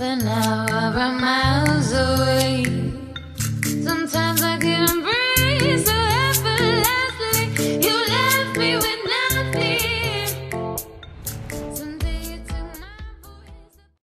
but now I'm miles away.